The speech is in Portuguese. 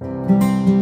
Música